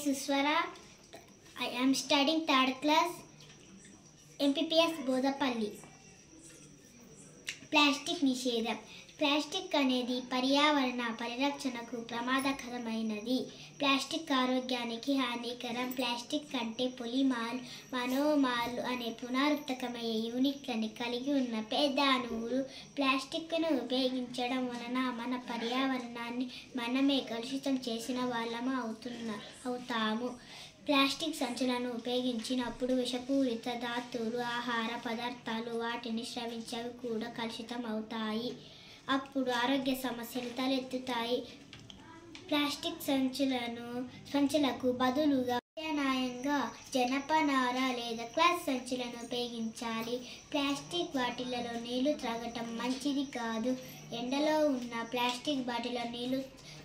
K. Suswara. I am studying third class MPPS Bodapalli plastic నిషేధం plastic అనేది పర్యావరణ పరిరక్షణకు ప్రమాదకరమైనది. ప్లాస్టిక్ ఆరోగ్యానికి హానికరం. ప్లాస్టిక్ కంటే పొలిమాల్ మనోమాల్ అనే పునరుత్తకమయ్యే యూనిట్లను కలిగి ఉన్న పెద్ద అణువులు ప్లాస్టిక్ను ఉపయోగించడం వలన మన పర్యావరణాన్ని మనమే కలుషితం చేసిన వాళ్ళము అవుతున్న అవుతాము. ప్లాస్టిక్ సంచులను ఉపయోగించినప్పుడు విషపూరిత ధాతువులు ఆహార పదార్థాలు వాటిని స్రవించవి కూడా కలుషితం అవుతాయి. అప్పుడు ఆరోగ్య సమస్యలు తలెత్తుతాయి. ప్లాస్టిక్ సంచులను సంచులకు బదులుగా ప్రత్యామ్నాయంగా జనపనార లేదా గ్లాస్ సంచులను ఉపయోగించాలి. ప్లాస్టిక్ బాటిళ్ళలో నీళ్ళు త్రాగటం మంచిది కాదు. ఎండలో ఉన్న ప్లాస్టిక్ బాటిల్లో నీళ్ళు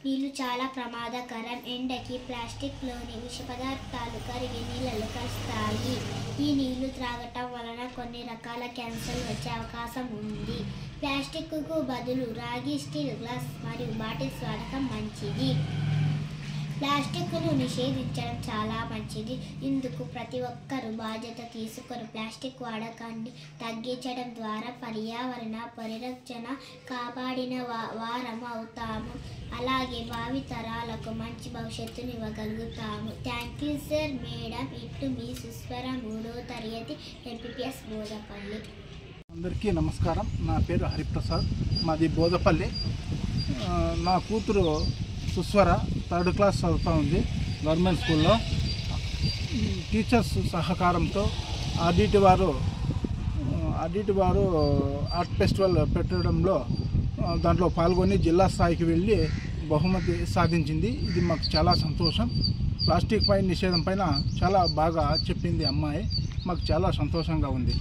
నీళ్ళు చాలా ప్రమాదకరం. ఎండకి ప్లాస్టిక్లోని విష పదార్థాలు కరిగి నీళ్ళలో కలుస్తాయి. ఈ నీళ్ళు త్రాగటం వలన కొన్ని రకాల క్యాన్సర్ వచ్చే అవకాశం ఉంది. ప్లాస్టిక్కు బదులు రాగి స్టీల్ గ్లాస్ మరియు బాటిల్స్ వాడకం మంచిది. ప్లాస్టిక్ను నిషేధించడం చాలా మంచిది. ఇందుకు ప్రతి ఒక్కరూ బాధ్యత తీసుకొని ప్లాస్టిక్ వాడకాన్ని తగ్గించడం ద్వారా పర్యావరణ పరిరక్షణ కాపాడిన వా- వారం అవుతాము. అలాగే భావి తరాలకు మంచి భవిష్యత్తుని ఇవ్వగలుగుతాము. Thank you sir. మేడం ఇట్లు మీ సుస్వర మూడో తరగతి ఎంపీపీఎస్ బోధపల్లి. అందరికీ నమస్కారం. నా పేరు హరిప్రసాద్. మాది బోదపల్లి నా కూతురు సుస్వర థర్డ్ క్లాస్ చదువుతూ ఉంది గవర్నమెంట్ స్కూల్లో. టీచర్స్ సహకారంతో ఆడిట్ వారు ఆడిట్ వారు ఆర్ట్ ఫెస్టివల్ పెట్టడంలో దాంట్లో పాల్గొని జిల్లా స్థాయికి వెళ్ళి బహుమతి సాధించింది. ఇది మాకు చాలా సంతోషం. ప్లాస్టిక్ పై నిషేధం పైన చాలా బాగా చెప్పింది అమ్మాయి. మాకు చాలా సంతోషంగా ఉంది.